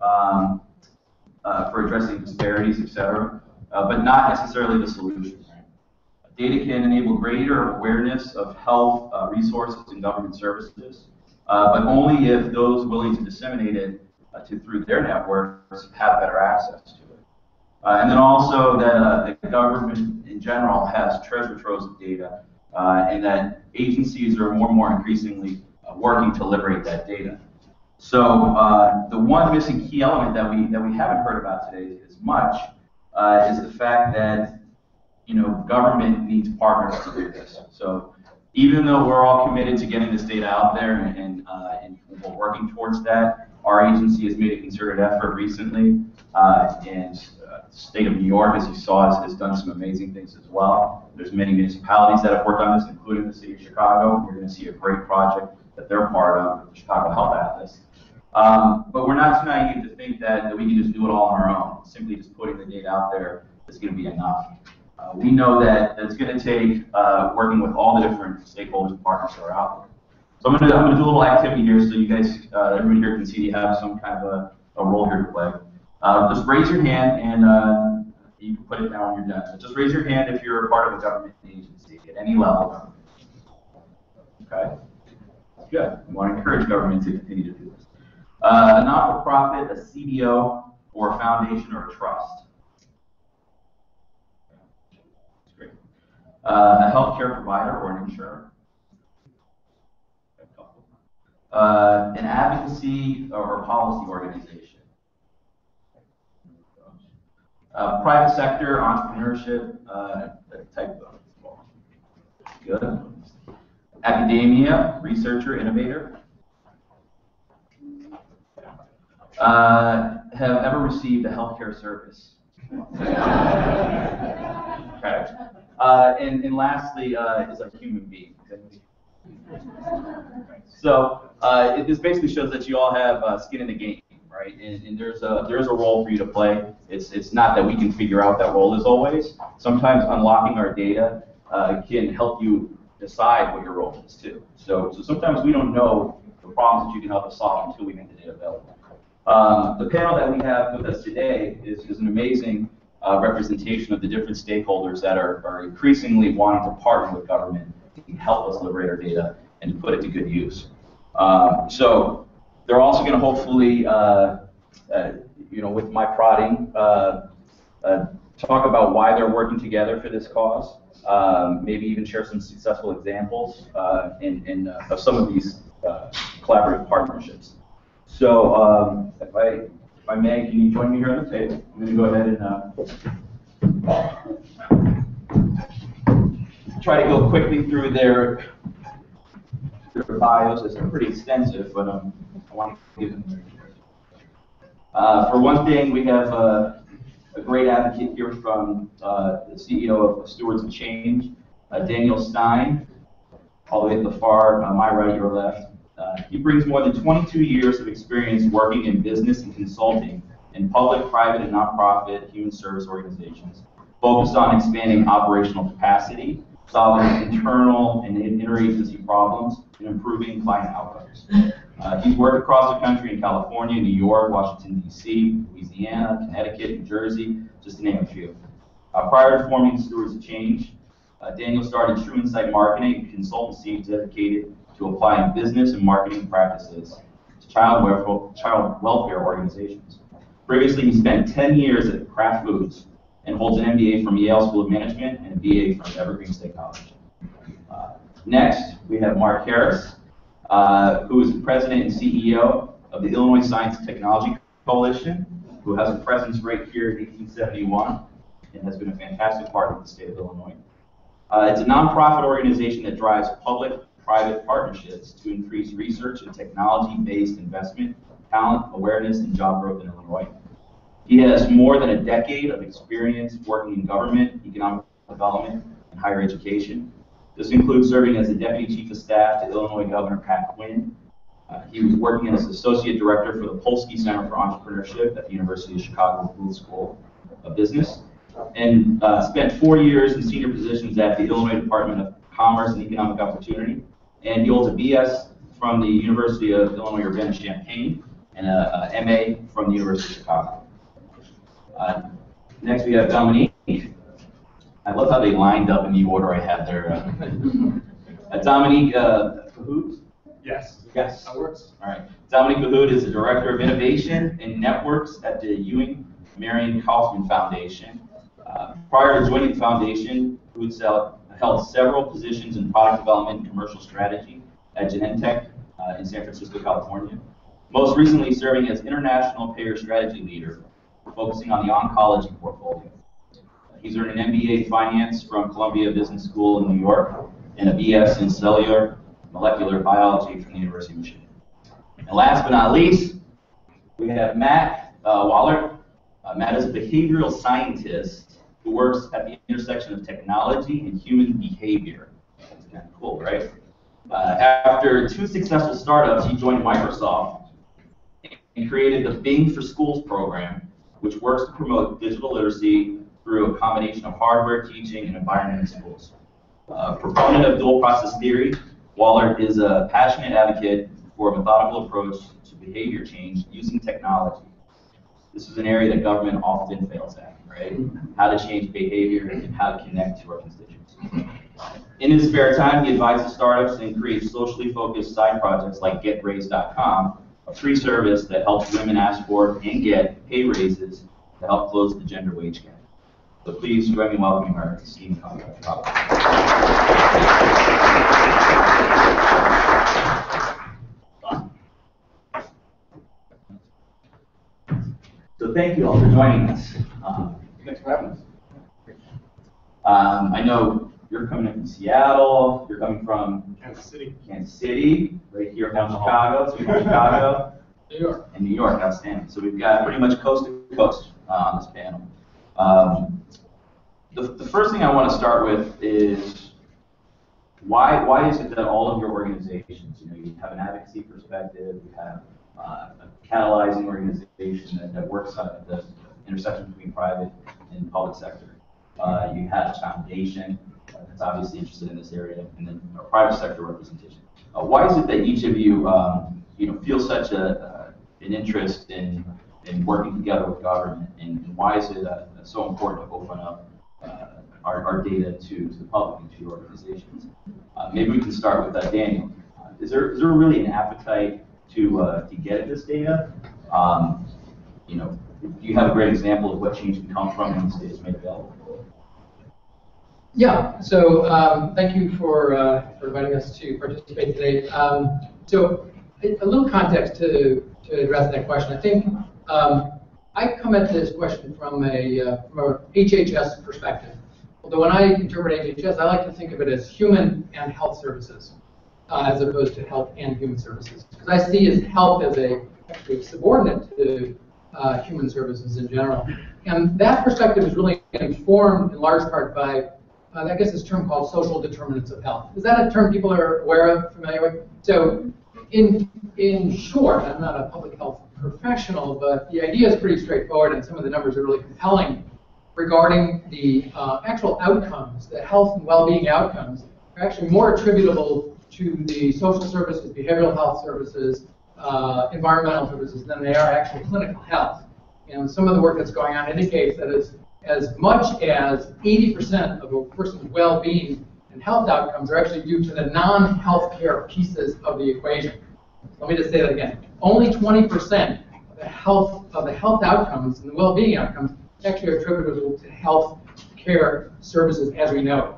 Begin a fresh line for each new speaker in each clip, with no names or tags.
um, uh, for addressing disparities, et cetera, uh, but not necessarily the solution. Data can enable greater awareness of health uh, resources and government services, uh, but only if those willing to disseminate it uh, to, through their networks have better access to it. Uh, and then also that the government in general has treasure troves of data, and that agencies are more and more increasingly working to liberate that data. So the one missing key element that we that we haven't heard about today as much is the fact that you know government needs partners to do this. So even though we're all committed to getting this data out there and, and, uh, and we're working towards that, our agency has made a concerted effort recently, uh, and uh, the state of New York, as you saw, has, has, done some amazing things as well. There's many municipalities that have worked on this, including the city of Chicago. You're going to see a great project that they're part of, the Chicago Health Atlas. Um, but we're not too naive to think that, that we can just do it all on our own. Simply just putting the data out there is going to be enough. Uh, we know that it's going to take uh, working with all the different stakeholders and partners that are out there. So I'm going to, I'm going to do a little activity here so you guys, uh, everyone here can see you have some kind of a, a role here to play. Uh, just raise your hand and uh, you can put it down when you're done. Just raise your hand if you're a part of a government agency at any level. Okay? Good. We want to encourage government to continue to do. Uh, a not-for-profit, a CBO, or a foundation or a trust. Uh, a healthcare provider or an insurer. Uh, an advocacy or, policy organization. Uh, private sector, entrepreneurship, uh, type of. Good. Academia, researcher, innovator. Uh, have ever received a healthcare service. okay. Uh, and, and lastly, uh, is a human being. So uh, it, this basically shows that you all have uh, skin in the game, right? And, and, there's a there's a role for you to play. It's it's not that we can figure out that role as always. Sometimes unlocking our data uh, can help you decide what your role is too. So so sometimes we don't know the problems that you can help us solve until we make the data available. Um, the panel that we have with us today is, is an amazing uh, representation of the different stakeholders that are, are increasingly wanting to partner with government to help us liberate our data and to put it to good use. Um, so they're also going to hopefully, uh, uh, you know, with my prodding, uh, uh, talk about why they're working together for this cause. Um, maybe even share some successful examples uh, in, in of some of these collaborative partnerships. So um, if I if I may, can you join me here on the table? I'm going to go ahead and uh, try to go quickly through their, their bios. It's pretty extensive, but um, I want to give them. Uh, for one thing, we have a, a great advocate here from uh, the CEO of Stewards of Change, uh, Daniel Stein, all the way at the far, uh, my right, your left. Uh, he brings more than 22 years of experience working in business and consulting in public, private, and nonprofit human service organizations, focused on expanding operational capacity, solving internal and interagency problems, and improving client outcomes. Uh, he's worked across the country in California, New York, Washington, D.C., Louisiana, Connecticut, New Jersey, just to name a few. Uh, prior to forming Stewards of Change, uh, Daniel started True Insight Marketing, a consultancy dedicated to applying business and marketing practices to child welfare, child welfare organizations. Previously, he spent 10 years at Kraft Foods and holds an MBA from Yale School of Management and a BA from Evergreen State College. Uh, next, we have Mark Harris, uh, who is the president and CEO of the Illinois Science and Technology Coalition, who has a presence right here in 1871 and has been a fantastic partner of the state of Illinois. Uh, it's a nonprofit organization that drives public private partnerships to increase research and technology-based investment, talent, awareness, and job growth in Illinois. He has more than a decade of experience working in government, economic development, and higher education. This includes serving as the Deputy Chief of Staff to Illinois Governor Pat Quinn. Uh, he was working as Associate Director for the Polsky Center for Entrepreneurship at the University of Chicago Booth School of Business, and uh, spent four years in senior positions at the Illinois Department of Commerce and Economic Opportunity, and he holds a BS from the University of Illinois Urbana-Champaign and a, a MA from the University of Chicago. Uh, next, we have Dominique. I love how they lined up in the order I had there. Uh, uh, Dominique uh, Cahoot?
Yes.
Yes.
That works.
All right. Dominique Cahoot is the Director of Innovation and Networks at the Ewing Marion Kauffman Foundation. Uh, prior to joining the foundation, Cahoot held several positions in product development and commercial strategy at Genentech uh, in San Francisco, California. Most recently serving as International Payer Strategy Leader, focusing on the oncology portfolio. He's earned an MBA in Finance from Columbia Business School in New York and a BS in Cellular Molecular Biology from the University of Michigan. And last but not least, we have Matt uh, Wallaert. Uh, Matt is a behavioral scientist who works at the intersection of technology and human behavior. That's kind of cool, right? Uh, after two successful startups, he joined Microsoft and created the Bing for Schools program, which works to promote digital literacy through a combination of hardware teaching and environment in schools. Uh, proponent of dual process theory, Wallaert is a passionate advocate for a methodical approach to behavior change using technology. This is an area that government often fails at, right? How to change behavior and how to connect to our constituents. In his spare time, he advises startups and creates socially focused side projects like GetRaise.com, a free service that helps women ask for and get pay raises to help close the gender wage gap. So please join me in welcoming our esteemed contract. So thank you all for joining us. Um,
Thanks for having us.
um, I know you're coming in from Seattle, you're coming from
Kansas City.
Kansas City, right here from Chicago, so from Chicago,
New York.
and New York, outstanding. So we've got pretty much coast to coast uh, on this panel. Um, the, the first thing I want to start with is why why is it that all of your organizations, you know, you have an advocacy perspective, you have uh, a catalyzing organization that, that works at the intersection between private and public sector. Uh, you have a foundation that's obviously interested in this area, and then a private sector representation. Uh, why is it that each of you, um, you know, feel such a, uh, an interest in, in working together with government, and, and why is it uh, so important to open up uh, our, our data to, to the public and to your organizations? Maybe we can start with Daniel. Is there is there really an appetite to uh, to get at this data? Um, you know, do you have a great example of what change can come from when this data is made available?
Yeah, so um, thank you for, uh, for inviting us to participate today. Um, so a little context to, to address that question. I think um, I come at this question from a, uh, from a HHS perspective. Although when I interpret HHS, I like to think of it as human and health services, uh, as opposed to health and human services. Because I see as health as a actually subordinate to uh, human services in general. And that perspective is really informed in large part by uh, I guess this term called social determinants of health. Is that a term people are aware of, familiar with? So in, in short, I'm not a public health professional, but the idea is pretty straightforward and some of the numbers are really compelling regarding the uh, actual outcomes, the health and well-being outcomes are actually more attributable to the social services, behavioral health services, uh, environmental services than they are actual clinical health. And some of the work that's going on indicates that as as much as 80% of a person's well-being and health outcomes are actually due to the non-healthcare pieces of the equation. Let me just say that again. Only 20% of the health of the health outcomes and the well-being outcomes actually are attributable to health care services as we know.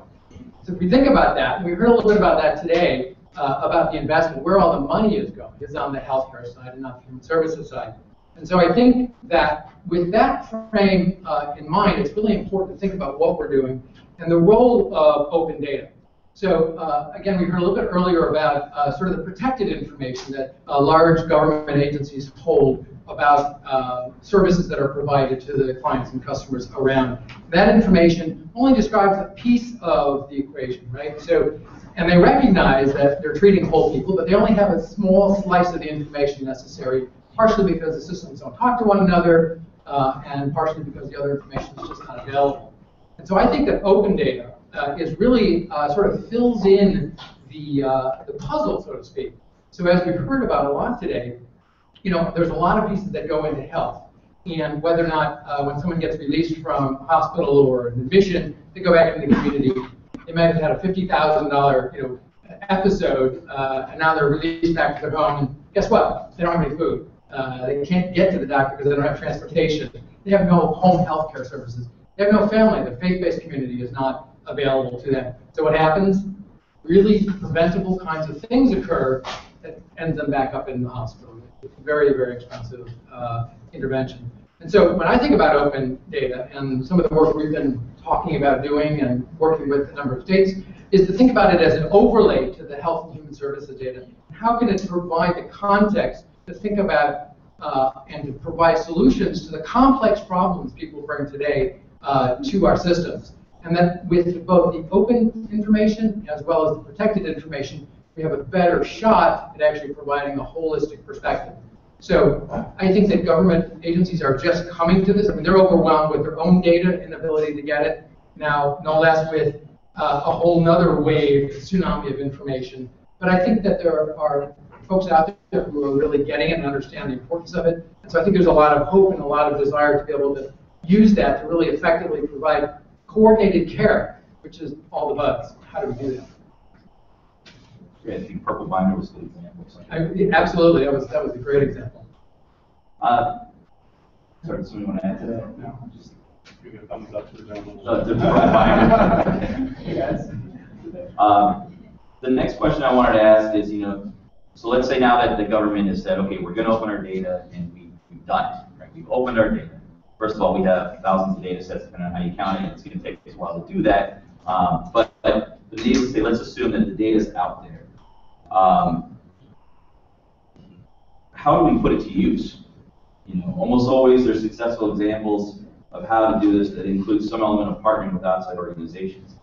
So if we think about that, we heard a little bit about that today uh, about the investment, where all the money is going is on the healthcare side and not the human services side. And so I think that with that frame uh, in mind, it's really important to think about what we're doing and the role of open data. So uh, again, we heard a little bit earlier about uh, sort of the protected information that uh, large government agencies hold about uh, services that are provided to the clients and customers around. That information only describes a piece of the equation, right? So, and they recognize that they're treating whole people, but they only have a small slice of the information necessary partially because the systems don't talk to one another, uh, and partially because the other information is just not available. And so I think that open data uh, is really uh, sort of fills in the, uh, the puzzle, so to speak. So as we've heard about a lot today, you know, there's a lot of pieces that go into health. And whether or not, uh, when someone gets released from hospital or an admission, they go back into the community, they might have had a $50,000, you know, episode, uh, and now they're released back to their home, and guess what? They don't have any food. Uh, they can't get to the doctor because they don't have transportation. They have no home health care services. They have no family. The faith-based community is not available to them. So what happens? Really preventable kinds of things occur that ends them back up in the hospital. Very, very expensive uh, intervention. And so when I think about open data and some of the work we've been talking about doing and working with a number of states, is to think about it as an overlay to the health and human services data. How can it provide the context to think about uh, and to provide solutions to the complex problems people bring today uh, to our systems? And that with both the open information as well as the protected information, we have a better shot at actually providing a holistic perspective. So I think that government agencies are just coming to this. I mean, they're overwhelmed with their own data and ability to get it. Now, no less with uh, a whole nother wave, tsunami of information. But I think that there are folks out there who are really getting it and understand the importance of it. And so I think there's a lot of hope and a lot of desire to be able to use that to really effectively provide coordinated care, which is all the buzz. How do we do that?
Yeah, I think Purple Binder was the example. so-
I, absolutely, that was that was a great example.
Uh, sorry, somebody want to add to that?
No, just give a thumbs up to the gentleman.
Uh, the Purple Binder.
Yes.
Um, The next question I wanted to ask is, you know, so let's say now that the government has said, okay, we're going to open our data and we, we've done it, right? We've opened our data. First of all, we have thousands of data sets, depending on how you count it. It's going to take us a while to do that. Um, but, but the data, say, let's assume that the data is out there. Um, how do we put it to use? You know, almost always there's successful examples of how to do this that includes some element of partnering with outside organizations.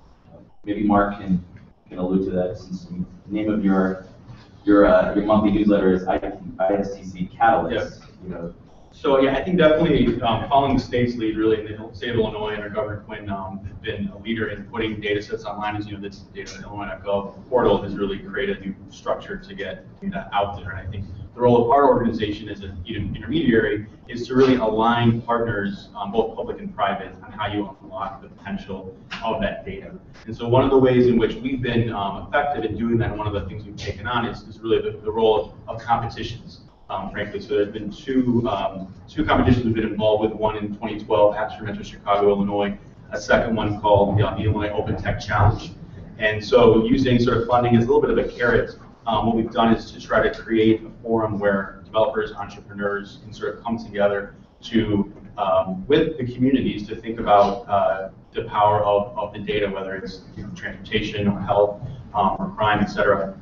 Maybe Mark can, can allude to that since the name of your your uh, your monthly newsletter is ISTC Catalyst. You know,
So yeah, I think definitely um, following the state's lead, really, in the state of Illinois and our Governor Quinn um, has been a leader in putting data sets online. As you know, this data Illinois.gov portal has really created a new structure to get data out there. And I think the role of our organization as an intermediary is to really align partners, um, both public and private, on how you unlock the potential of that data. And so one of the ways in which we've been um, effective in doing that, and one of the things we've taken on is, is really the, the role of, of competitions um, frankly. So there's been two um, two competitions we've been involved with. One in 2012, Hackster Metro Chicago, Illinois. A second one called the, the Illinois Open Tech Challenge. And so using sort of funding as a little bit of a carrot, um, what we've done is to try to create a forum where developers, entrepreneurs can sort of come together to, um, with the communities, to think about uh, the power of, of the data, whether it's you know, transportation or health um, or crime, et cetera,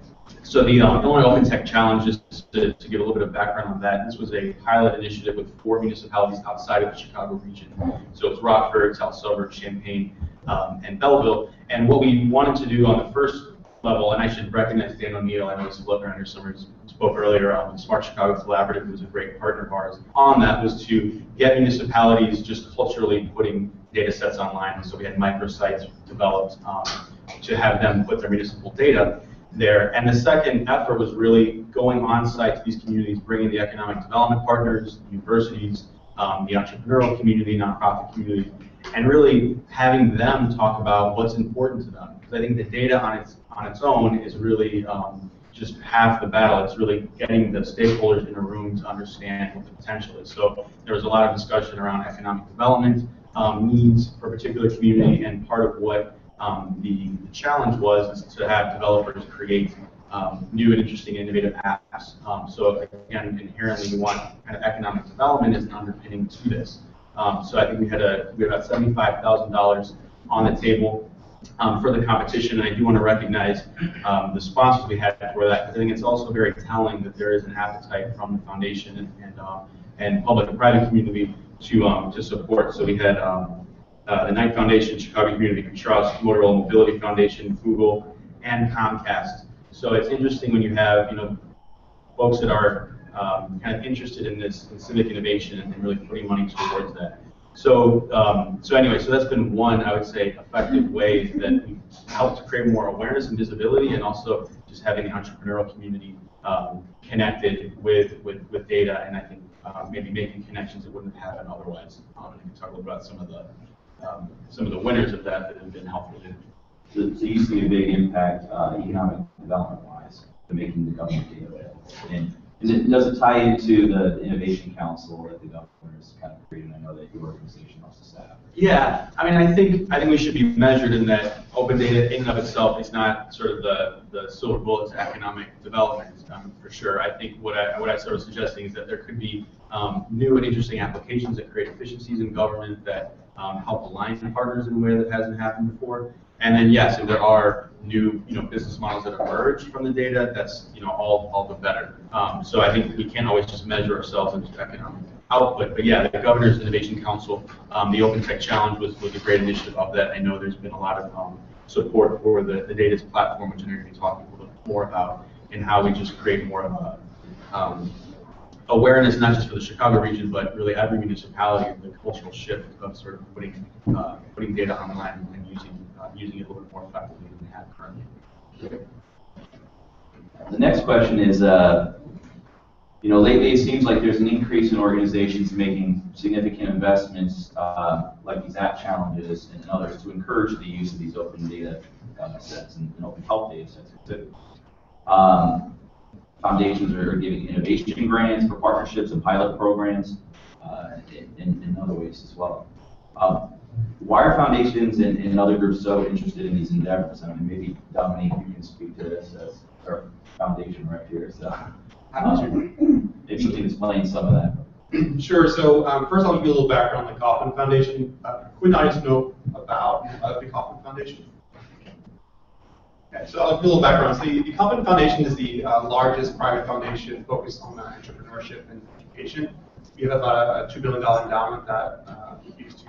so the um, Illinois Open Tech Challenge, just to, to, give a little bit of background on that, this was a pilot initiative with four municipalities outside of the Chicago region. So it's Rockford, South Suburb, Champaign, um, and Belleville. And what we wanted to do on the first level, and I should recognize Dan O'Neill, I know he's floating around here somewhere, spoke earlier, on um, Smart Chicago Collaborative, who's a great partner of ours, on that was to get municipalities just culturally putting data sets online. So we had microsites developed um, to have them put their municipal data there. And the second effort was really going on site to these communities, bringing the economic development partners, universities, um, the entrepreneurial community, nonprofit community, and really having them talk about what's important to them. Because I think the data on its on its own is really um, just half the battle. It's really getting the stakeholders in a room to understand what the potential is. So there was a lot of discussion around economic development um, needs for a particular community, and part of what um, the, the, challenge was to have developers create um, new and interesting innovative apps. Um, so again, inherently we want kind of economic development as an underpinning to this. Um, so I think we had a we had about seventy-five thousand dollars on the table um, for the competition, and I do want to recognize um, the sponsors we had for that because I think it's also very telling that there is an appetite from the foundation and and, uh, and public and private community to to support. So we had uh, the Knight Foundation, Chicago Community Trust, Motorola Mobility Foundation, Google, and Comcast. So it's interesting when you have you know folks that are um, kind of interested in this in civic innovation and really putting money towards that. So, um, so anyway, so that's been one, I would say, effective way that helped to create more awareness and visibility, and also just having the entrepreneurial community um, connected with, with, with data, and I think uh, maybe making connections that wouldn't happen otherwise. Um, and we can talk a little about some of the um, some of the winners of that that have been helpful. to.
So, so you see a big impact uh, economic development wise to making the government data available. And is it, does it tie into the Innovation Council that the governor's kind of created? I know that your organization also set up.
Yeah, I mean, I think I think we should be measured in that open data in and of itself is not sort of the, the silver bullet to economic development um, for sure. I think what I what I sort of suggesting is that there could be um, new and interesting applications that create efficiencies in government that um, help align partners in a way that hasn't happened before. And then yes, if there are new you know business models that emerge from the data, that's you know all all the better. Um, so I think we can't always just measure ourselves in just economic output. But yeah, the Governor's Innovation Council, um, the Open Tech Challenge was, was a great initiative of that. I know there's been a lot of um, support for the, the data platform, which I'm going to be talking a little bit more about, and how we just create more of a um, awareness, not just for the Chicago region, but really every municipality, the cultural shift of sort of putting uh, putting data online and using uh, using it a little bit more effectively than they have currently.
The next question is, uh, you know, lately it seems like there's an increase in organizations making significant investments, uh, like these app challenges and others, to encourage the use of these open data uh, sets and, and open health data sets. Um, foundations are giving innovation grants for partnerships and pilot programs, uh, and, and other ways as well. Um, why are foundations and, and other groups so interested in these endeavors? I mean, maybe Dominique, you can speak to this as our foundation right here. So, um, if you can explain some of that.
Sure, so um, first I'll give you a little background on the Kauffman Foundation. Uh, Quinn audience know about uh, the Kauffman Foundation? Okay, so a little background. So the, Kauffman Foundation is the uh, largest private foundation focused on uh, entrepreneurship and education. We have about a $2 billion endowment that uh, we use to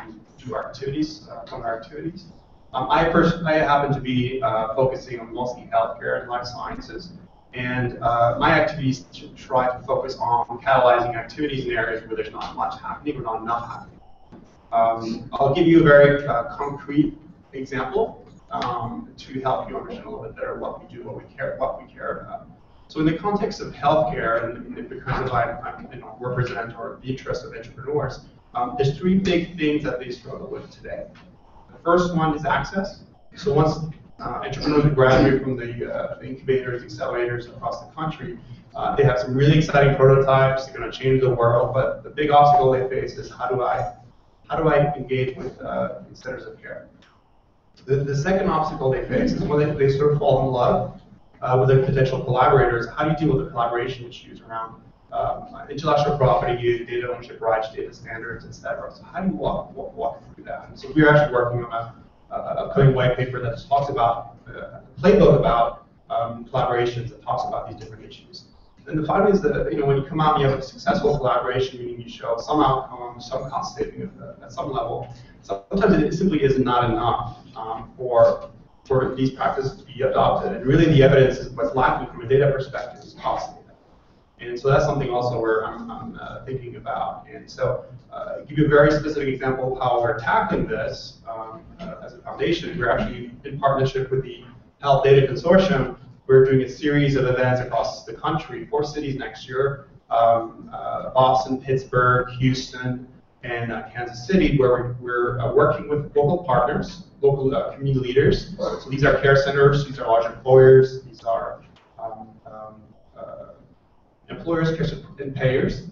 do our activities, uh, fund our activities. Um, I, I happen to be uh, focusing on mostly healthcare and life sciences. And uh, my activities try to focus on catalyzing activities in areas where there's not much happening or not enough happening. Um, I'll give you a very concrete example um, to help you understand a little bit better what we do, what we care, what we care about. So in the context of healthcare, and, because I, I you know, represent or the interest of entrepreneurs, um, there's three big things that they struggle with today. The first one is access. So once uh, entrepreneurs graduate from the, uh, incubators, accelerators across the country, uh, they have some really exciting prototypes. They're going to change the world, but the big obstacle they face is how do I, how do I engage with uh, centers of care? The, the second obstacle they face is when they, they sort of fall in love uh, with their potential collaborators. How do you deal with the collaboration issues around um, intellectual property, data ownership rights, data standards, et cetera? So how do you walk, walk, walk through that? And so we're actually working on a, a upcoming white paper that talks about uh, a playbook about um, collaborations that talks about these different issues. And the final is that you know when you come out and you have a successful collaboration, meaning you show some outcome, some cost saving at, at some level. Sometimes it simply is not enough um, for for these practices to be adopted. And really, the evidence is what's lacking from a data perspective is cost data. And so that's something also where I'm, I'm uh, thinking about. And so, uh, give you a very specific example of how we're tackling this um, uh, as a foundation. We're actually in partnership with the Health Data Consortium we're doing a series of events across the country, four cities next year, um, uh, Boston, Pittsburgh, Houston, and uh, Kansas City, where we're, we're uh, working with local partners, local uh, community leaders. So these are care centers, these are large employers, these are um, um, uh, employers and payers.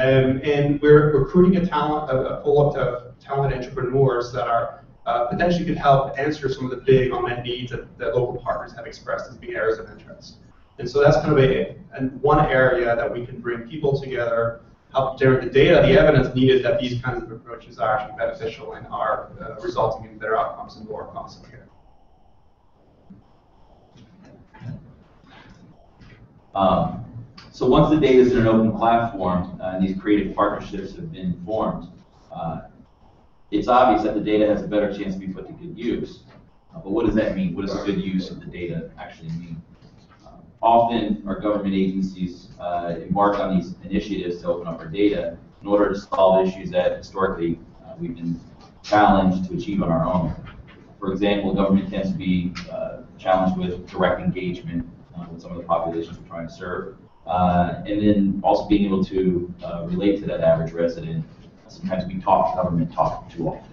Um, and we're recruiting a talent, a, a pool of talented entrepreneurs that are uh, potentially could help answer some of the big unmet needs that, that local partners have expressed as being areas of interest. And so that's kind of a one area that we can bring people together, help generate the data, the evidence needed that these kinds of approaches are actually beneficial and are uh, resulting in better outcomes and lower costs of care.
Um, so once the data is in an open platform uh, and these creative partnerships have been formed, uh, it's obvious that the data has a better chance to be put to good use. Uh, but what does that mean? What does good use of the data actually mean? Uh, often, our government agencies uh, embark on these initiatives to open up our data in order to solve issues that historically uh, we've been challenged to achieve on our own. For example, government tends to be uh, challenged with direct engagement uh, with some of the populations we're trying to serve. And then also being able to relate to that average resident. Sometimes we talk government talk too often.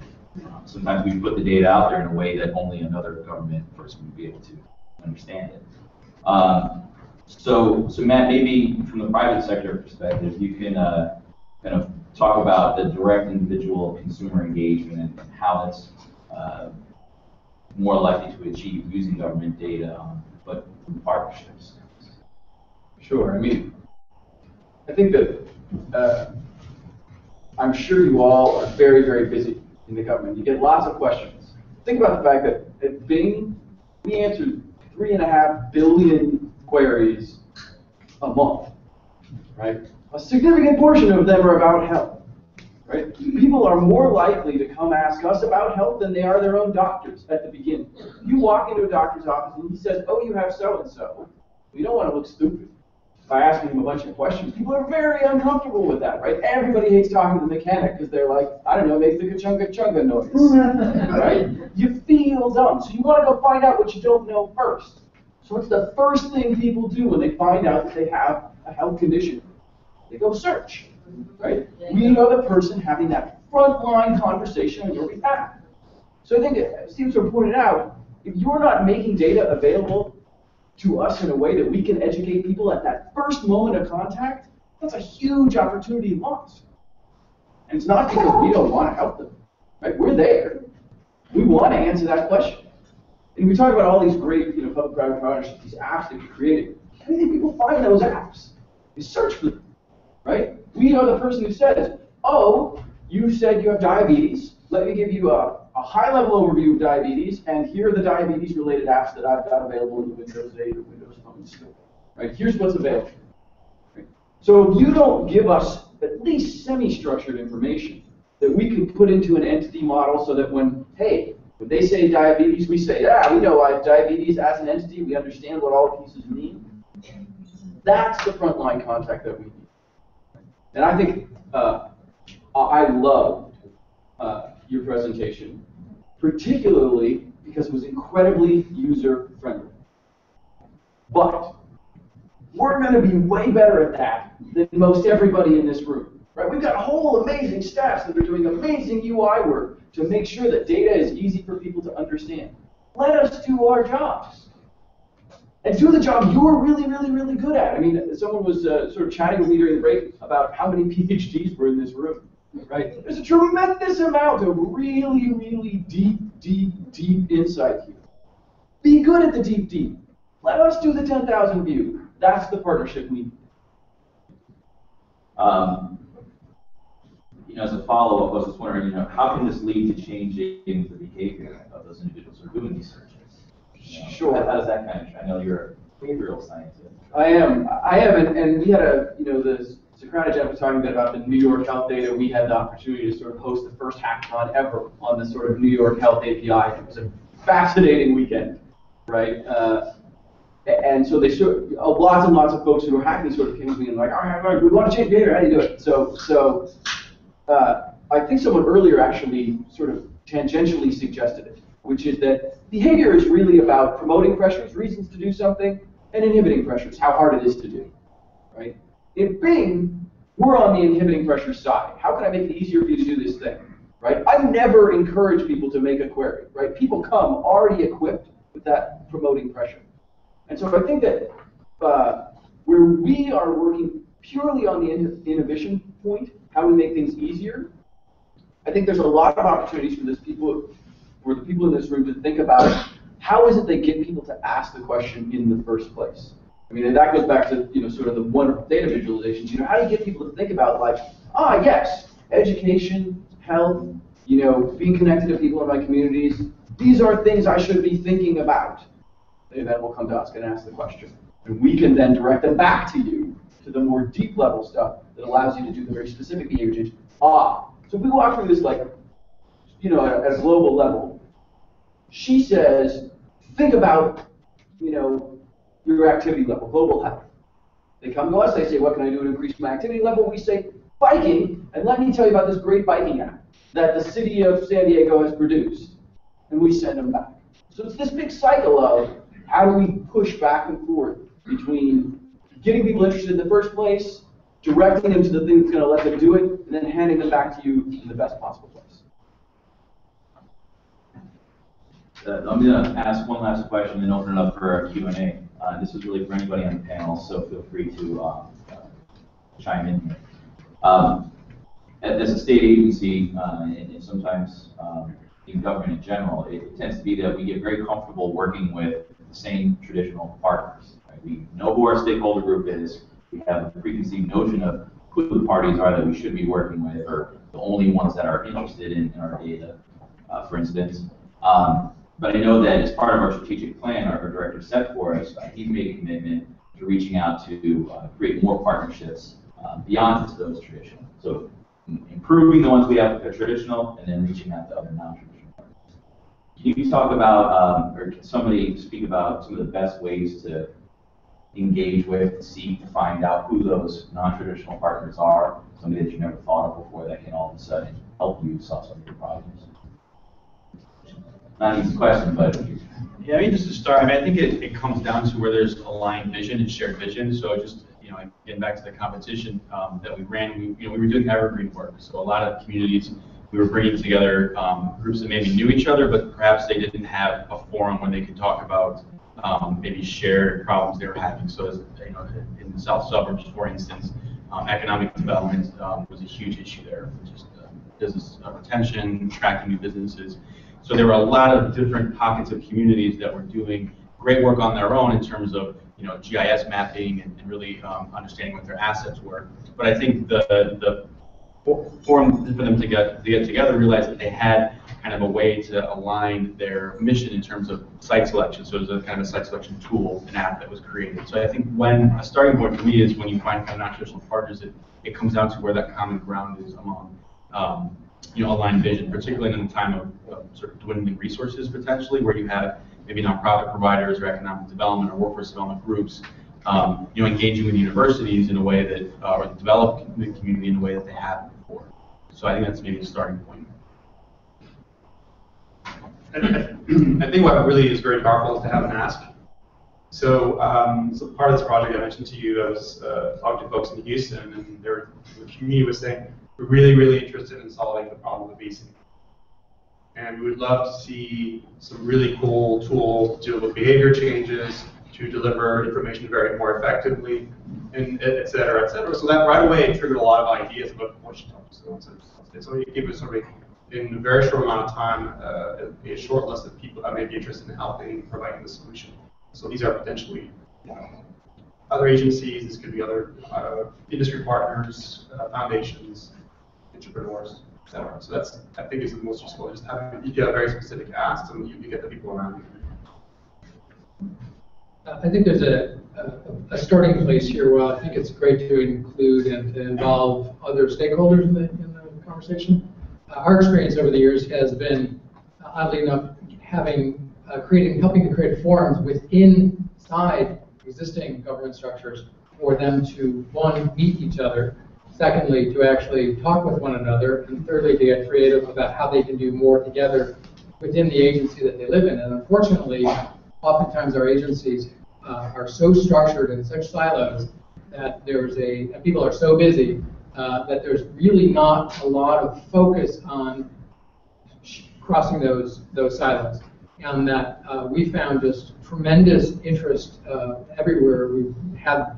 Sometimes we put the data out there in a way that only another government person would be able to understand it. Um, So, so Matt, maybe from the private sector perspective, you can uh, kind of talk about the direct individual consumer engagement and how that's uh, more likely to achieve using government data, um, but in partnerships.
Sure, I mean, I think that, uh, I'm sure you all are very, very busy in the government. You get lots of questions. Think about the fact that at Bing, we answered three and a half billion queries a month, right? A significant portion of them are about health, right? People are more likely to come ask us about health than they are their own doctors at the beginning. You walk into a doctor's office and he says, oh, you have so-and-so. We don't want to look stupid by asking him a bunch of questions. People are very uncomfortable with that, right? Everybody hates talking to the mechanic because they're like, I don't know, make the chunga chunga noise, right? You feel dumb, so you want to go find out what you don't know first. So what's the first thing people do when they find out that they have a health condition? They go search, right? We are the person having that frontline conversation on your behalf. So I think, as Steve sort of pointed out, if you're not making data available to us in a way that we can educate people at that first moment of contact, that's a huge opportunity lost. And it's not because we don't want to help them, right? We're there. We want to answer that question. And we talk about all these great, you know, public-private partnerships, these apps that we created. How do you think people find those apps? They search for them, right? We are the person who says, oh, you said you have diabetes. Let me give you a, a high-level overview of diabetes, and here are the diabetes-related apps that I've got available in the Windows 8 or Windows Phone store. Right? Here's what's available. So if you don't give us at least semi-structured information that we can put into an entity model so that when, hey, when they say diabetes, we say, yeah, we know I have diabetes as an entity, we understand what all the pieces mean. That's the frontline contact that we need. And I think uh, I loved uh, your presentation, particularly because it was incredibly user-friendly. But we're going to be way better at that than most everybody in this room. Right? We've got a whole amazing staffs that are doing amazing UI work to make sure that data is easy for people to understand. Let us do our jobs. And do the job you're really, really, really good at. I mean, someone was uh, sort of chatting with me during the break about how many PhDs were in this room, right? There's a tremendous amount of really, really deep, deep, deep insight here. Be good at the deep, deep. Let us do the 10,000 view. That's the partnership we need.
Um, you know, as a follow-up, I was just wondering, you know, how can this lead to changing the behavior of those individuals who are doing these searches? You know,
Sure.
How does that kind of, I know you're a behavioral scientist.
I am. I am, and, and we had a, you know, Socratic Jeff was talking a bit about the New York Health data. We had the opportunity to sort of host the first hackathon ever on the sort of New York Health API. It was a fascinating weekend, right? Uh, and so they sort uh, lots and lots of folks who were hacking sort of came to me and like, all right, all right, we want to change behavior. How do you do it? So, so uh, I think someone earlier actually sort of tangentially suggested it, which is that behavior is really about promoting pressures, reasons to do something, and inhibiting pressures, how hard it is to do, right? In Bing, we're on the inhibiting pressure side. How can I make it easier for you to do this thing, right? I never encourage people to make a query, right? People come already equipped with that promoting pressure. And so I think that uh, where we are working purely on the in- inhibition point, how we make things easier, I think there's a lot of opportunities for this people, for the people in this room to think about how is it they get people to ask the question in the first place. I mean, and that goes back to you know sort of the wonderful data visualizations. You know, how do you get people to think about like, ah, yes, education, health, you know, being connected to people in my communities. These are things I should be thinking about. They then will come to us and ask the question, and we can then direct them back to you to the more deep level stuff that allows you to do the very specific behavior change. Ah, so if we walk through this like, you know, at a global level, she says, think about, you know, your activity level, global health. They come to us, they say, what can I do to increase my activity level? We say, biking, and let me tell you about this great biking app that the city of San Diego has produced. And we send them back. So it's this big cycle of how do we push back and forth between getting people interested in the first place, directing them to the thing that's going to let them do it, and then handing them back to you in the best possible place.
Uh, I'm gonna ask one last question and open it up for a Q and A. Uh, this is really for anybody on the panel, so feel free to, uh, uh, chime in here. Um, as a state agency, uh, and, and sometimes, um, in government in general, it tends to be that we get very comfortable working with the same traditional partners. right? We know who our stakeholder group is, we have a preconceived notion of who the parties are that we should be working with, or the only ones that are interested in, in our data, uh, for instance. Um, but I know that as part of our strategic plan, our, our director set for us, uh, he made a commitment to reaching out to uh, create more partnerships uh, beyond just those traditional. So improving the ones we have that are traditional, and then reaching out to other non-traditional partners. Can you talk about, um, or can somebody speak about some of the best ways to engage with, seek to find out who those non-traditional partners are, somebody that you never thought of before that can all of a sudden help you solve some of your problems? Not question, but
Yeah, I mean, just to start, I mean, I think it, it comes down to where there's aligned vision and shared vision. So just, you know, getting back to the competition um, that we ran, we, you know, we were doing evergreen work. So a lot of communities, we were bringing together um, groups that maybe knew each other, but perhaps they didn't have a forum where they could talk about um, maybe shared problems they were having. So, as, you know, in the south suburbs, for instance, um, economic development um, was a huge issue there, just uh, business uh, retention, attracting new businesses. So there were a lot of different pockets of communities that were doing great work on their own in terms of you know GIS mapping and, and really um, understanding what their assets were. But I think the the forum for them to get to get together realized that they had kind of a way to align their mission in terms of site selection. So it was a kind of a site selection tool, an app that was created. So I think when a starting point for me is when you find kind of non-traditional partners, it, it comes down to where that common ground is among um, you know, aligned vision, particularly in a time of, of sort of dwindling resources potentially, where you have maybe nonprofit providers or economic development or workforce development groups, um, you know, engaging with universities in a way that, uh, or the community in a way that they haven't before. So I think that's maybe a starting point.
I think what really is very powerful is to have an ask. So, um, so part of this project I mentioned to you, I was uh, talking to folks in Houston, and their the community was saying we're really, really interested in solving the problem of obesity, and we would love to see some really cool tools to deal with behavior changes, to deliver information very more effectively, and et cetera, et cetera. So that right away triggered a lot of ideas about what should to. So, so it gave us sort of in a very short amount of time, uh, a short list of people that may be interested in helping providing the solution. So these are potentially you other agencies, this could be other uh, industry partners, uh, foundations, entrepreneurs. So that's, I think, is the most useful. Just having, you get a very specific ask, and you, you get the people around you.
I think there's a, a, a starting place here where I think it's great to include and to involve other stakeholders in the, in the conversation. Uh, our experience over the years has been, uh, oddly enough, having uh, creating, helping to create forums within inside existing government structures for them to one meet each other, secondly to actually talk with one another, and thirdly to get creative about how they can do more together within the agency that they live in. And unfortunately, oftentimes our agencies uh, are so structured in such silos that there's a people are so busy uh, that there's really not a lot of focus on crossing those those silos, and that uh, we found just tremendous interest uh, everywhere we've had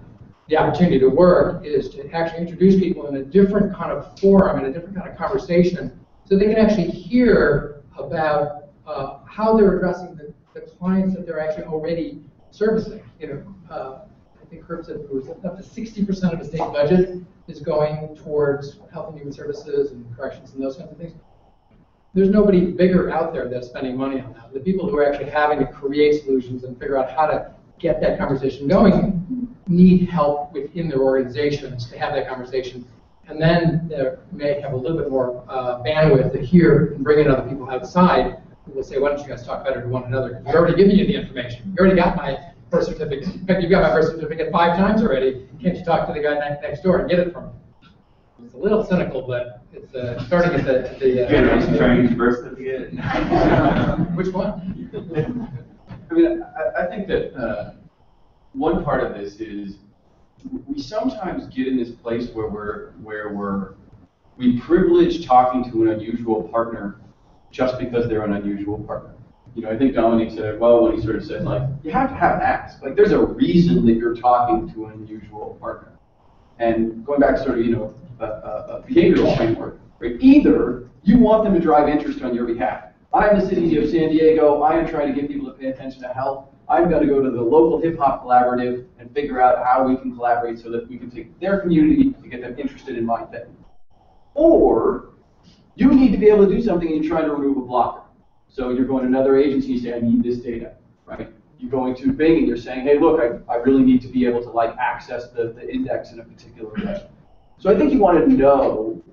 the opportunity to work is to actually introduce people in a different kind of forum, in a different kind of conversation, so they can actually hear about uh, how they're addressing the, the clients that they're actually already servicing. You know, uh, I think Herb said it was up to 60% of the state budget is going towards health and human services and corrections and those kinds of things. There's nobody bigger out there that's spending money on that. The people who are actually having to create solutions and figure out how to get that conversation going need help within their organizations to have that conversation. And then they may have a little bit more uh, bandwidth to hear and bring in other people outside who will say, why don't you guys talk better to one another? Because we're already given you the information. You already got my birth certificate. In fact, you've got my birth certificate five times already. Can't you talk to the guy next, next door and get it from him? it's a little cynical, but it's uh, starting at the, at the. uh,
Generation trying birth certificate.
Which one?
I mean, I, I think that uh, one part of this is we sometimes get in this place where we're where we're we privilege talking to an unusual partner just because they're an unusual partner. You know, I think Dominique said well when he sort of said like you have to have an. Like there's a reason that you're talking to an unusual partner. And going back to sort of you know a, a, a behavioral framework, right? Either you want them to drive interest on your behalf. I'm the city of San Diego. I am trying to get people to pay attention to health. I'm going to go to the local hip hop collaborative and figure out how we can collaborate so that we can take their community to get them interested in my thing. Or you need to be able to do something and you're trying to remove a blocker. So you're going to another agency and say, I need this data, right? You're going to Bing and you're saying, hey, look, I, I really need to be able to like access the, the index in a particular way. So I think you want to know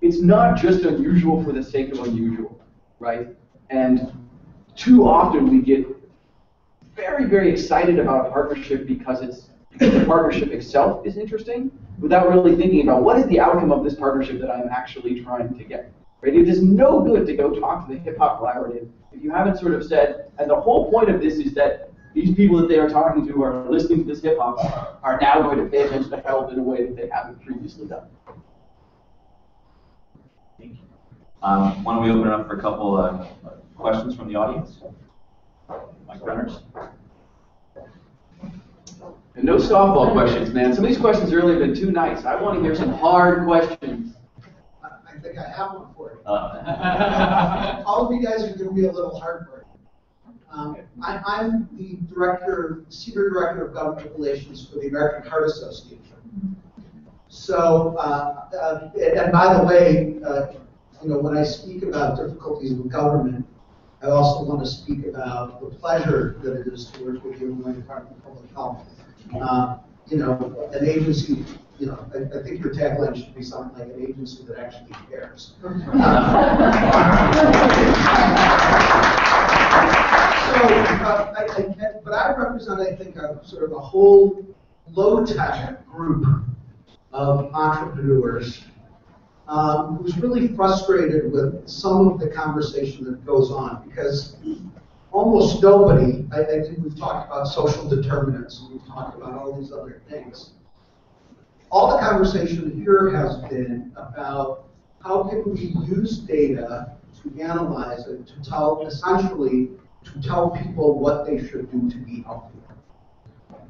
it's not just unusual for the sake of unusual, right? And too often we get very, very excited about a partnership because it's because the partnership itself is interesting, without really thinking about what is the outcome of this partnership that I'm actually trying to get. Right? It is no good to go talk to the hip hop collaborative if you haven't sort of said, and the whole point of this is that these people that they are talking to are listening to this hip hop are now going to pay attention to health in a way that they haven't previously done. Thank you.
Um, why don't we open it up for a couple uh, questions from the audience? Mike Runners?
And no softball questions, man. Some of these questions have been too nice. I want to hear some hard questions.
I think I have one for you.
Uh,
All of you guys are going to be a little hard. Um, I, I'm the director, senior director of government relations for the American Heart Association. So, uh, uh, and and by the way, uh, you know, when I speak about difficulties with government, I also want to speak about the pleasure that it is to work with the Illinois Department of Public Health. Uh, You know, an agency, you know, I, I think your tagline should be something like an agency that actually cares. So, uh, I, I, but I represent, I think, a sort of a whole low-tech group of entrepreneurs um, who's really frustrated with some of the conversation that goes on because almost nobody, I, I think we've talked about social determinants, and we've talked about all these other things. All the conversation here has been about how can we use data to analyze it, to tell, essentially, to tell people what they should do to be healthier.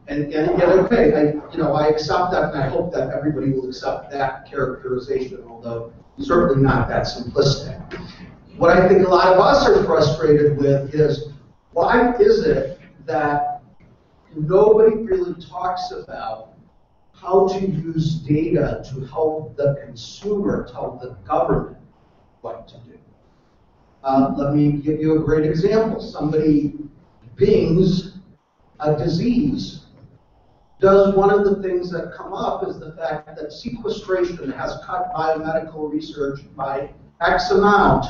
And, and, and okay, I, you know, I accept that, and I hope that everybody will accept that characterization, although certainly not that simplistic. What I think a lot of us are frustrated with is, why is it that nobody really talks about how to use data to help the consumer tell the government what to do? Uh, let me give you a great example. Somebody bings a disease does one of the things that come up is the fact that sequestration has cut biomedical research by X amount,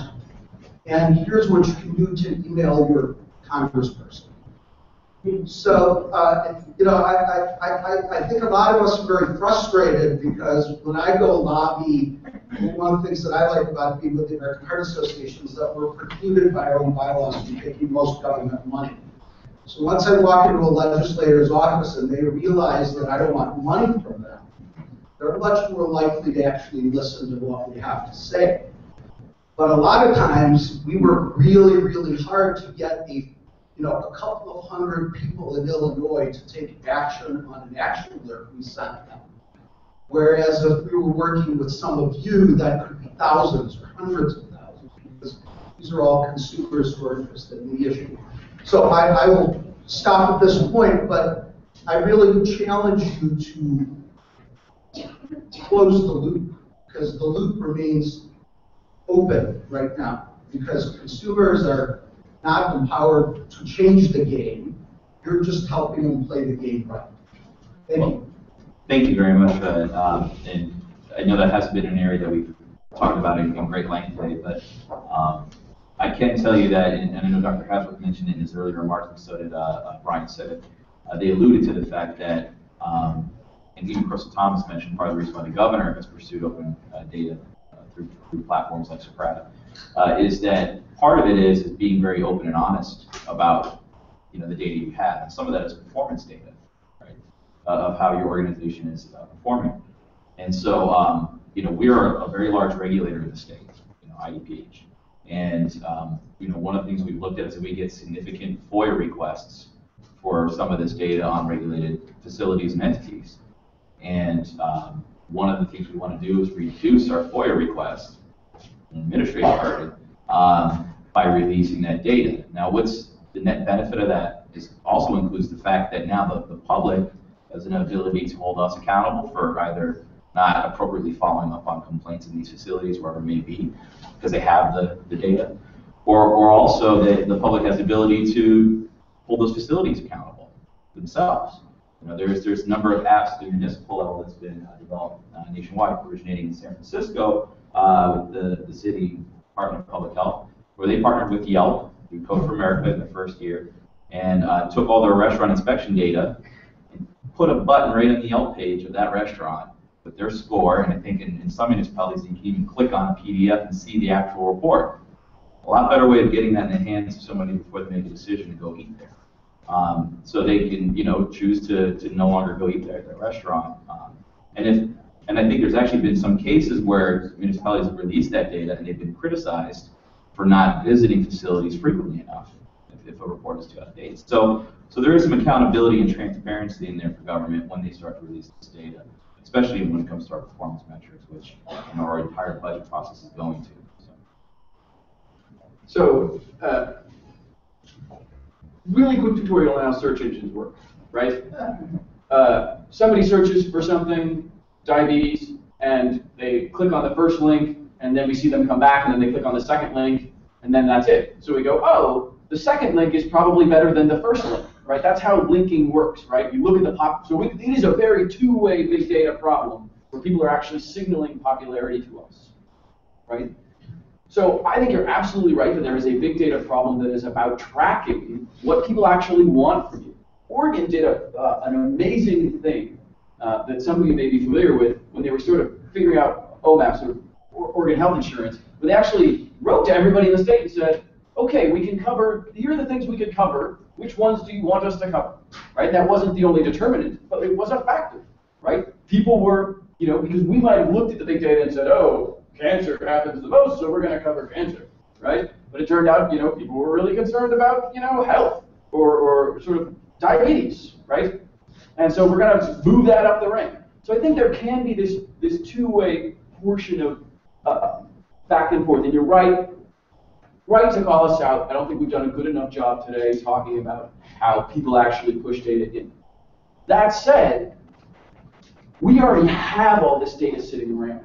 and here's what you can do to email your congressperson. So, uh, you know, I, I, I, I think a lot of us are very frustrated because when I go lobby, one of the things that I like about being with the American Heart Association is that we're precluded by our own bylaws from taking most government money. So once I walk into a legislator's office and they realize that I don't want money from them, they're much more likely to actually listen to what we have to say. But a lot of times, we work really, really hard to get the, you know, a couple of hundred people in Illinois to take action on an action alert we sent them. Whereas if we were working with some of you, that could be thousands or hundreds of thousands, because these are all consumers who are interested in the issue. So I, I will stop at this point, but I really challenge you to close the loop, because the loop remains open right now, because consumers are not empowered to change the game. You're just helping them play the game right. Thank you.
Thank you very much, uh, um, and I know that hasn't been an area that we've talked about in in great length today, but um, I can tell you that, and and I know Dr. Hasbrouck mentioned it in his earlier remarks, and so did uh, uh, Brian said it, uh, they alluded to the fact that um, and even Crystal Thomas mentioned part of the reason why the governor has pursued open uh, data uh, through, through platforms like Socrata, uh, is that part of it is, is being very open and honest about you know the data you have. And some of that is performance data, right, of how your organization is performing. And so, um, you know, we are a very large regulator in the state, you know, IDPH. And, um, you know, one of the things we've looked at is we get significant FOIA requests for some of this data on regulated facilities and entities. And um, one of the things we want to do is reduce our FOIA requests, administrative burden, um, by releasing that data. Now, what's the net benefit of that is also includes the fact that now the, the public has an ability to hold us accountable for either not appropriately following up on complaints in these facilities, wherever it may be, because they have the, the data. Or, or also the, the public has the ability to hold those facilities accountable themselves. You know, there's, there's a number of apps at the municipal level that's been uh, developed uh, nationwide, originating in San Francisco uh, with the, the city Department of Public Health, where they partnered with Yelp, through Code for America in the first year, and uh, took all their restaurant inspection data and put a button right on the Yelp page of that restaurant with their score, and I think in, in some municipalities you can even click on a PDF and see the actual report. A lot better way of getting that in the hands of somebody before they make a decision to go eat there. Um, so they can, you know, choose to, to no longer go eat there at the restaurant. Um, and if, and I think there's actually been some cases where municipalities have released that data and they've been criticized for not visiting facilities frequently enough if, if a report is too out of date. So, so there is some accountability and transparency in there for government when they start to release this data especially when it comes to our performance metrics, which you know, our entire budget process is going to.
So, uh, really quick tutorial on how search engines work, right? Uh, somebody searches for something, diabetes, and they click on the first link, and then we see them come back, and then they click on the second link, and then that's it. So we go, oh, the second link is probably better than the first link, right? That's how linking works, right? You look at the pop. So it is a very two-way big data problem where people are actually signaling popularity to us, right? So I think you're absolutely right that there is a big data problem that is about tracking what people actually want from you. Oregon did a, uh, an amazing thing uh, that some of you may be familiar with when they were sort of figuring out OMAPs or Oregon Health Insurance, where they actually wrote to everybody in the state and said, okay, we can cover, here are the things we could cover, which ones do you want us to cover? Right? That wasn't the only determinant, but it was a factor, right? People were, you know, because we might have looked at the big data and said, oh, cancer happens the most, so we're going to cover cancer, right? But it turned out, you know, people were really concerned about, you know, health or, or sort of diabetes, right? And so we're going to move that up the rank. So I think there can be this, this two-way portion of uh, back and forth. And you're right, right to call us out. I don't think we've done a good enough job today talking about how people actually push data in. That said, we already have all this data sitting around,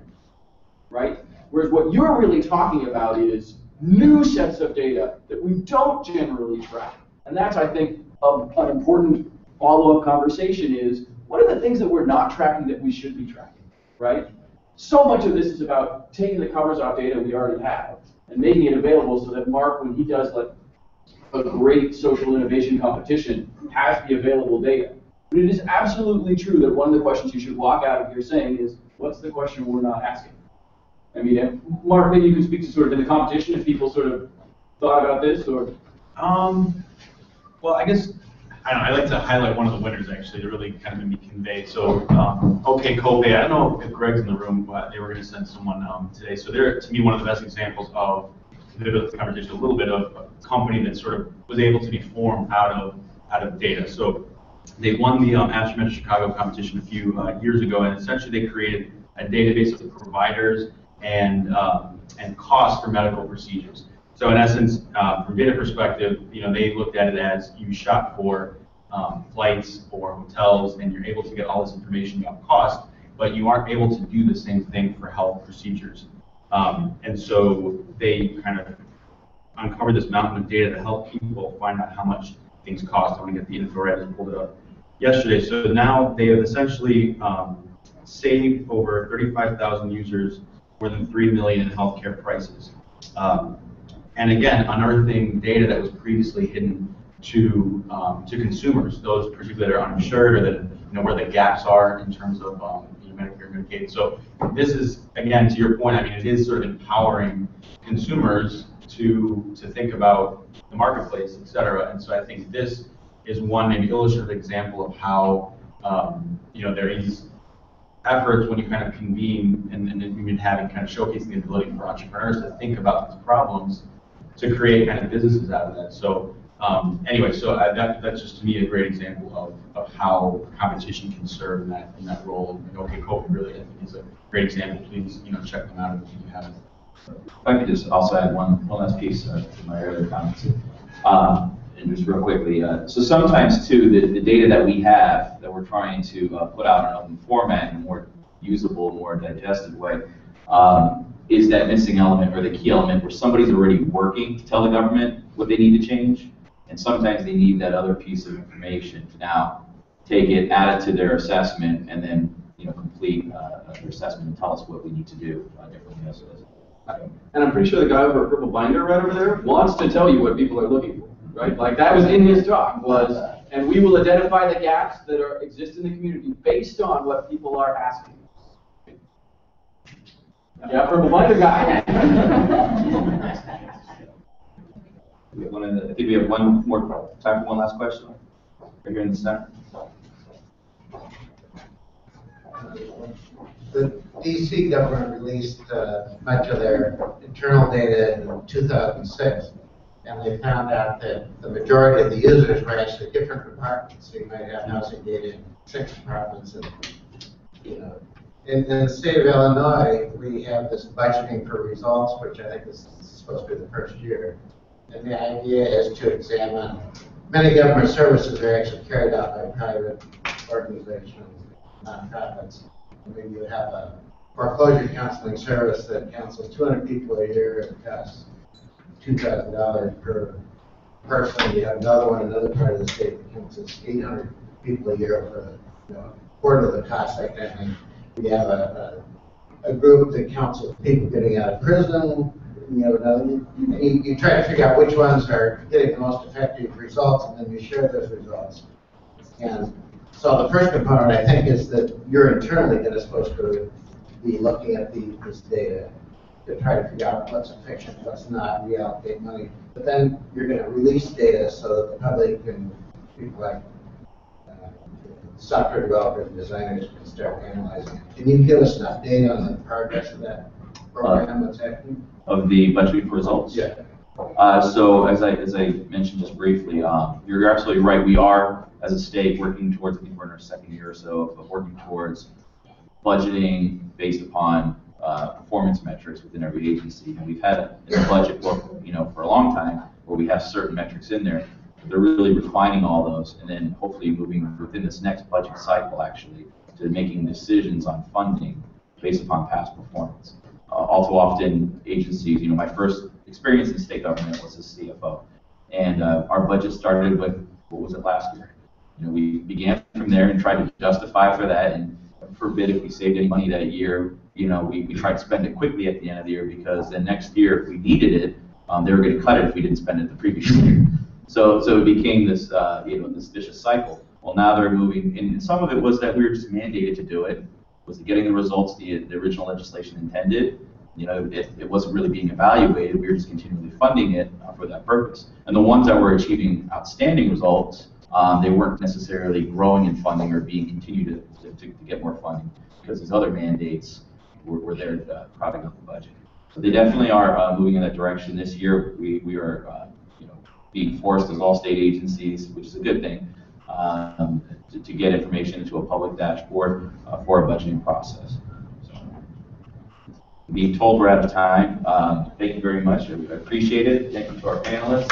right? Whereas what you're really talking about is new sets of data that we don't generally track. And that's, I think, a, an important follow-up conversation is, what are the things that we're not tracking that we should be tracking, right? So much of this is about taking the covers off data we already have and making it available so that Mark, when he does like a great social innovation competition, has the available data. But it is absolutely true that one of the questions you should walk out of here saying is, what's the question we're not asking? I mean, Mark, maybe you can speak to sort of in the competition if people sort of thought about this or.
Um, well, I guess I, I like to highlight one of the winners actually to really kind of maybe convey. So, um, OK Copay, I don't know if Greg's in the room, but they were going to send someone um, today. So they're to me one of the best examples of the conversation, a little bit of a company that sort of was able to be formed out of out of data. So they won the um, Metro Chicago competition a few uh, years ago, and essentially they created a database of providers and um, and costs for medical procedures. So in essence, uh, from data perspective, you know, they looked at it as you shop for um, flights or hotels, and you're able to get all this information about cost, but you aren't able to do the same thing for health procedures. Um, and so they kind of uncovered this mountain of data to help people find out how much things cost. I want to get the infrared and pulled it up yesterday. So now they have essentially um, saved over 35,000 users more than 3 million in healthcare prices. Um, and again, unearthing data that was previously hidden to, um, to consumers, those particularly that are uninsured or that, you know, where the gaps are in terms of, um, you know, Medicare, Medicaid. So this is, again, to your point, I mean, it is sort of empowering consumers to, to think about the marketplace, et cetera. And so I think this is one maybe illustrative example of how, um, you know, there is efforts when you kind of convene and, and even having kind of showcasing the ability for entrepreneurs to think about these problems to create kind of businesses out of that. So um, anyway, so I, that, that's just to me a great example of, of how competition can serve in that in that role. And OK Copay really I think is a great example. Please you know check them out if you haven't.
If I could just also add one, one last piece uh, to my earlier comments. Um, and just real quickly, uh, so sometimes too, the, the data that we have that we're trying to uh, put out in an open format in a more usable, more digested way, um, is that missing element or the key element where somebody's already working to tell the government what they need to change, and sometimes they need that other piece of information to now take it, add it to their assessment, and then you know complete uh, their assessment and tell us what we need to do uh, differently as,
And I'm pretty sure the guy over at Purple Binder right over there wants to tell you what people are looking for, right? Like that was in his talk was, and we will identify the gaps that are, exist in the community based on what people are asking. Yeah, Purple Binder guy.
We have one in the, I think we have one more, time for one last question. Right here in the center.
The DC government released uh, much of their internal data in 2006, and they found out that the majority of the users were actually different departments. So you might have housing data in six departments, and you know. In, the state of Illinois, we have this budgeting for results, which I think is supposed to be the first year. And the idea is to examine, many government services are actually carried out by private organizations, nonprofits. Mean, you have a foreclosure counseling service that counsels two hundred people a year, it costs two thousand dollars per person. You have another one, in another part of the state that counsels eight hundred people a year for, you know, a quarter of the cost, like that. We have a, a, a group that counsels people getting out of prison, you know, another, you, you try to figure out which ones are getting the most effective results, and then you share those results. And so the first component, I think, is that you're internally gonna supposed to be looking at the, this data to try to figure out what's efficient, what's not, reallocate money. But then you're gonna release data so that the public and people like software developers and designers can start analyzing it. Can you give us an update on the progress of that program, what's happening?
Of the budgeting for results?
Yeah.
Uh, so as I, as I mentioned just briefly, um, you're absolutely right. We are, as a state, working towards, I think we're in our second year or so of working towards budgeting based upon, uh, performance metrics within every agency. And we've had a a budget book, you know, for a long time where we have certain metrics in there. They're really refining all those and then hopefully moving within this next budget cycle actually to making decisions on funding based upon past performance. Uh, all too often, agencies, you know, my first experience in state government was as CFO. And uh, our budget started with, what was it last year? You know, we began from there and tried to justify for that and forbid if we saved any money that year, you know, we, we tried to spend it quickly at the end of the year because then next year, if we needed it, um, they were going to cut it if we didn't spend it the previous year. So, so it became this, uh, you know, this vicious cycle. Well, now they're moving, and some of it was that we were just mandated to do it, was it getting the results the, the original legislation intended. You know, it, it wasn't really being evaluated. We were just continually funding it uh, for that purpose. And the ones that were achieving outstanding results, um, they weren't necessarily growing in funding or being continued to, to, to get more funding because these other mandates were, were there uh, propping up the budget. So they definitely are uh, moving in that direction. This year, we, we are, uh, being forced as all state agencies, which is a good thing, um, to, to get information into a public dashboard uh, for a budgeting process. So, being told we're out of time, um, thank you very much. I appreciate it. Thank you to our panelists.